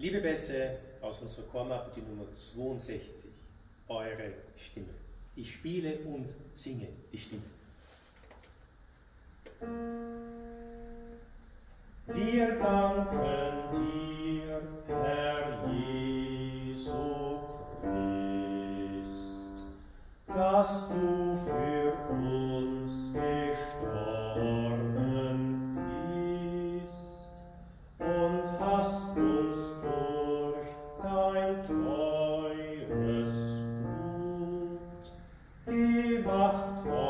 Liebe Bässe aus unserer Chormappe, die Nummer 62, eure Stimme. Ich spiele und singe die Stimme. Wir danken dir, Herr Jesu Christ, dass du für uns sei es gut, die Macht von